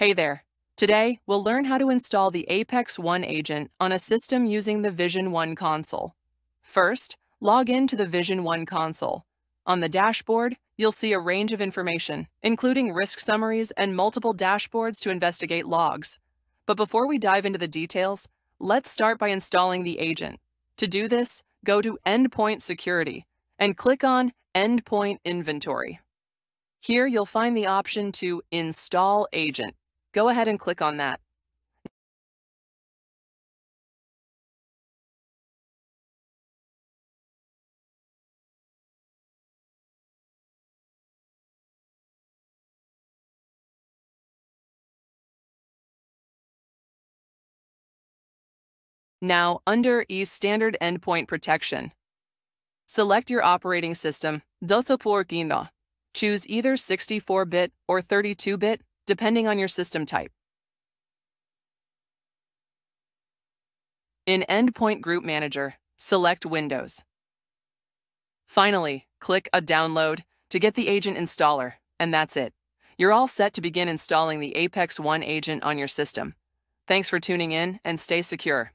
Hey there. Today, we'll learn how to install the Apex One agent on a system using the Vision One console. First, log in to the Vision One console. On the dashboard, you'll see a range of information, including risk summaries and multiple dashboards to investigate logs. But before we dive into the details, let's start by installing the agent. To do this, go to Endpoint Security and click on Endpoint Inventory. Here you'll find the option to Install Agent. Go ahead and click on that. Now, under e-Standard Endpoint Protection, select your operating system, Dosopor Choose either 64-bit or 32-bit depending on your system type. In Endpoint Group Manager, select Windows. Finally, click a Download to get the agent installer, and that's it. You're all set to begin installing the Apex One agent on your system. Thanks for tuning in and stay secure.